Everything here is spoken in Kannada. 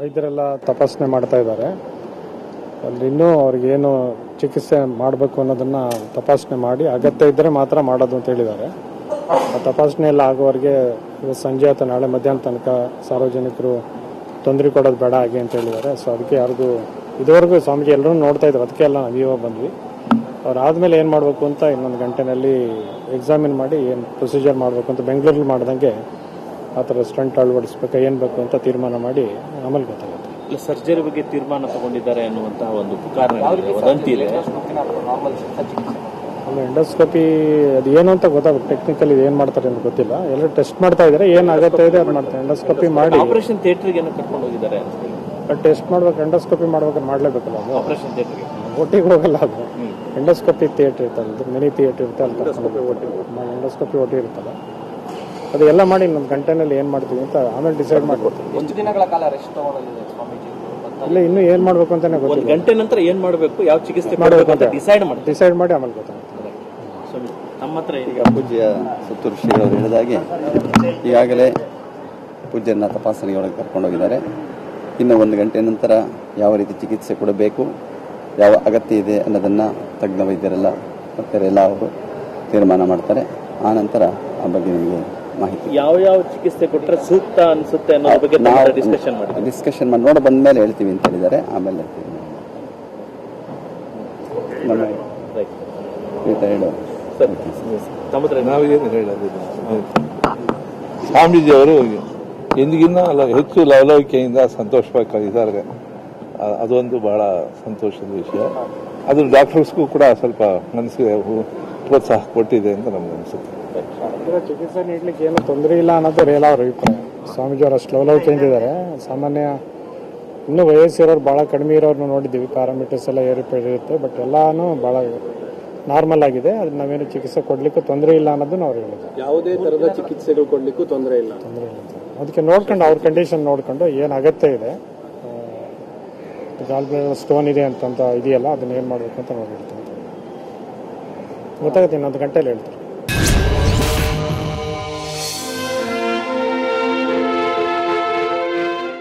ವೈದ್ಯರೆಲ್ಲ ತಪಾಸಣೆ ಮಾಡ್ತಾ ಇದ್ದಾರೆ. ಅಲ್ಲಿ ಇನ್ನೂ ಅವ್ರಿಗೇನು ಚಿಕಿತ್ಸೆ ಮಾಡಬೇಕು ಅನ್ನೋದನ್ನ ತಪಾಸಣೆ ಮಾಡಿ, ಅಗತ್ಯ ಇದ್ದರೆ ಮಾತ್ರ ಮಾಡೋದು ಅಂತ ಹೇಳಿದ್ದಾರೆ. ಆ ತಪಾಸಣೆ ಎಲ್ಲ ಆಗುವವರೆಗೆ ಸಂಜೆ ಅಥವಾ ನಾಳೆ ಮಧ್ಯಾಹ್ನ ತನಕ ಸಾರ್ವಜನಿಕರು ತೊಂದರೆ ಕೊಡೋದು ಬೇಡ ಹಾಗೆ ಅಂತ ಹೇಳಿದ್ದಾರೆ. ಸೊ ಅದಕ್ಕೆ ಯಾರಿಗೂ ಇದುವರೆಗೂ ಸ್ವಾಮೀಜಿ ಎಲ್ಲರೂ ನೋಡ್ತಾ ಇದ್ರು. ಅದಕ್ಕೆ ಎಲ್ಲ ನಾವು ಇವಾಗ ಬಂದ್ವಿ. ಅವ್ರು ಆದಮೇಲೆ ಏನು ಮಾಡಬೇಕು ಅಂತ ಇನ್ನೊಂದು ಗಂಟೆನಲ್ಲಿ ಎಕ್ಸಾಮಿನ್ ಮಾಡಿ ಏನು ಪ್ರೊಸೀಜರ್ ಮಾಡಬೇಕು ಅಂತ ಬೆಂಗಳೂರಲ್ಲಿ ಮಾಡ್ದಂಗೆ ಆ ಥರ ಸ್ಟಂಟ್ ಅಳವಡಿಸ್ಬೇಕು ಏನು ಬೇಕು ಅಂತ ತೀರ್ಮಾನ ಮಾಡಿ ಆಮೇಲೆ ಗೊತ್ತಾಗುತ್ತೆ. ಇಲ್ಲ ಸರ್ಜರಿ ಬಗ್ಗೆ ತೀರ್ಮಾನ ತಗೊಂಡಿದ್ದಾರೆ ಅನ್ನುವಂತಹ ಒಂದು ಕಾರಣ ವದಂತಿ ಇದೆ. ಅಲ್ಲ ಎಂಡೋಸ್ಕೋಪಿ ಅದು ಏನು ಅಂತ ಗೊತ್ತಾಗುತ್ತೆ. ಟೆಕ್ನಿಕಲಿ ಏನು ಮಾಡ್ತಾರೆ ಅಂತ ಗೊತ್ತಿಲ್ಲ. ಎಲ್ಲ ಟೆಸ್ಟ್ ಮಾಡ್ತಾ ಇದ್ದಾರೆ ಏನು ಅಗತ್ಯ ಇದೆ ಅದು ಮಾಡ್ತಾರೆ. ಎಂಡೋಸ್ಕೋಪಿ ಮಾಡಿ. ಆಪರೇಷನ್ ಥಿಯೇಟ್ರಿಗೆ ಏನೋ ಕರ್ಕೊಂಡು ಹೋಗಿದ್ದಾರೆ ಟೆಸ್ಟ್ ಮಾಡ್ಬೇಕು ಎಂಡೋಸ್ಕೋಪಿ ಮಾಡ್ಬೇಕು ಮಾಡಲೇಬೇಕಲ್ಲ ಅದು? ಆಪರೇಷನ್ ಥಿಯೇಟ್ರಿಗೆ ಒಟ್ಟಿಗೆ ಹೋಗಲ್ಲ ಅದು. ಎಂಡೋಸ್ಕೋಪಿ ಥಿಯೇಟರ್ ಇರ್ತಲ್ಲ ಮಿನಿ ಥಿಯೇಟರ್ ಇರುತ್ತೆ ಅಲ್ಲಿ ಎಂಡೋಸ್ಕೋಪಿ ಒಟ್ಟಿ ಇರುತ್ತಲ್ಲ. ಅದು ಎಲ್ಲ ಮಾಡಿ ನಮ್ಮ ಗಂಟೆನಲ್ಲಿ ಏನು ಮಾಡ್ತೀವಿ ಅಂತ ಆಮೇಲೆ ಡಿಸೈಡ್ ಮಾಡ್ಕೊಡ್ತೀವಿ ಒಂದು ದಿನಗಳ ಕಾಲ ರೆಸ್ಟ್ ತಗೊಳ್ಳಲಿದೆ ಸ್ವಾಮೀಜಿ ಇಲ್ಲ ಇನ್ನೂ ಏನು ಮಾಡಬೇಕು ಅಂತಾನೆ ಒಂದು ಗೊತ್ತಿಲ್ಲ ಗಂಟೆ ನಂತರ ಏನ್ ಮಾಡಬೇಕು ಯಾವ ಚಿಕಿತ್ಸೆ ಮಾಡಬೇಕು ಅಂತ. ಡಿಸೈಡ್ ಮಾಡ್ತೀವಿ. ಡಿಸೈಡ್ ಮಾಡಿ ಆಮೇಲೆ ಗೊತ್ತಾಗುತ್ತೆ. ಸ್ವಾಮಿ ನಮ್ಮ ಹತ್ರ ಈಗ ಪೂಜ್ಯ ಸುತ್ತೂರು ಶ್ರೀಗಳು ಹೇಳಿದಾಗೆ ಈಗಾಗಲೇ ಪೂಜ್ಯನ ತಪಾಸಣೆಗೆ ಒಳಗೆ ಕರ್ಕೊಂಡೋಗಿದ್ದಾರೆ ಇನ್ನು ಒಂದು ಗಂಟೆ ನಂತರ ಯಾವ ರೀತಿ ಚಿಕಿತ್ಸೆ ಕೊಡಬೇಕು ಯಾವ ಅಗತ್ಯ ಇದೆ ಅನ್ನೋದನ್ನು ತಜ್ಞ ವೈದ್ಯರೆಲ್ಲ ಮತ್ತೆ ಎಲ್ಲ ಅವರು ತೀರ್ಮಾನ ಮಾಡ್ತಾರೆ. ಆ ನಂತರ ಆ ಬಗ್ಗೆ ನಿಮಗೆ ಮಾಹಿತಿ. ಯಾವ ಯಾವ ಚಿಕಿತ್ಸೆ ಕೊಟ್ಟರೆ ಸೂಕ್ತ ಅನಿಸುತ್ತೆ ಅನ್ನೋದ್ರ ಬಗ್ಗೆ ಡಿಸ್ಕಷನ್ ಮಾಡಿ ಡಿಸ್ಕಷನ್ ಮಾಡಿ ನೋಡ ಬಂದ ಮೇಲೆ ಹೇಳ್ತೀವಿ ಅಂತ ಹೇಳಿದ್ದಾರೆ. ಆಮೇಲೆ ಸ್ವಾಮೀಜಿ ಅವರು ಎಂದಿಗಿನ್ನ ಅಲ್ಲ ಹೆಚ್ಚು ಲವಲವಿಕೆಯಿಂದ ಸಂತೋಷವಾಗಿ ಇದ್ದಾರೆ ಅದೊಂದು ಬಹಳ ಸಂತೋಷದ ವಿಷಯ. ಅದು ಡಾಕ್ಟರ್ಸ್ಗೂ ಕೂಡ ಸ್ವಲ್ಪ ಮನಸ್ಸಿಗೆ ಪ್ರೋತ್ಸಾಹ ಕೊಟ್ಟಿದೆ ಅಂತ ನಮ್ಗೆ ಅನಿಸುತ್ತೆ. ಇದರ ಚಿಕಿತ್ಸೆ ನೀಡ್ಲಿಕ್ಕೆ ಏನು ತೊಂದರೆ ಇಲ್ಲ ಅನ್ನೋದು ರೇಲ ಅವ್ರ ಅಭಿಪ್ರಾಯ. ಸ್ವಾಮೀಜಿ ಅವರು ಅಷ್ಟು ಲೆವೆಲ್ ತಿಂದಿದ್ದಾರೆ ಸಾಮಾನ್ಯ ಇನ್ನೂ ವಯಸ್ಸಿರೋರು ಭಾಳ ಕಡಿಮೆ ಇರೋರ್ನ ನೋಡಿದ್ದೀವಿ. ಪ್ಯಾರಾಮೀಟರ್ಸ್ ಎಲ್ಲ ಏರುಪೇರು ಇರುತ್ತೆ ಬಟ್ ಎಲ್ಲಾನು ಭಾಳ ನಾರ್ಮಲ್ ಆಗಿದೆ. ಅದು ನಾವೇನು ಚಿಕಿತ್ಸೆ ಕೊಡ್ಲಿಕ್ಕೆ ತೊಂದರೆ ಇಲ್ಲ ಅನ್ನೋದನ್ನ ಅವ್ರು ಹೇಳಿದ್ರು ಯಾವುದೇ ತರಹದ ಚಿಕಿತ್ಸೆಗಳು ಕೊಡ್ಲಿಕ್ಕೂ ತೊಂದರೆ ಇಲ್ಲ. ತೊಂದರೆ ಇಲ್ಲ. ಅದಕ್ಕೆ ನೋಡ್ಕೊಂಡು ಅವ್ರ ಕಂಡೀಷನ್ ನೋಡ್ಕೊಂಡು ಏನು ಅಗತ್ಯ ಇದೆ. ಗಾಲ್ ಸ್ಟೋನ್ ಇದೆ ಅಂತಂತ ಇದೆಯಲ್ಲ ಅದನ್ನ ಏನು ಮಾಡಬೇಕು ಅಂತ ನೋಡಿ ಹೇಳ್ತಾರೆ ಗೊತ್ತಾಗುತ್ತೆ ಇನ್ನೊಂದು ಗಂಟೆಲಿ ಹೇಳ್ತಾರೆ